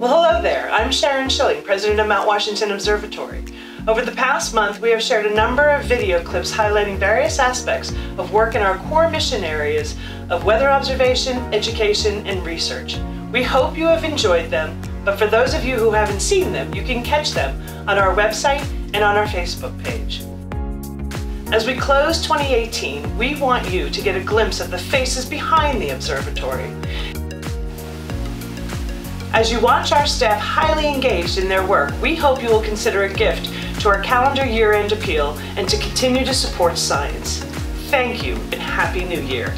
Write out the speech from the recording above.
Well, hello there. I'm Sharon Schilling, president of Mount Washington Observatory. Over the past month, we have shared a number of video clips highlighting various aspects of work in our core mission areas of weather observation, education, and research. We hope you have enjoyed them, but for those of you who haven't seen them, you can catch them on our website and on our Facebook page. As we close 2018, we want you to get a glimpse of the faces behind the observatory as you watch our staff highly engaged in their work, we hope you will consider a gift to our calendar year-end appeal and to continue to support science. Thank you and Happy New Year.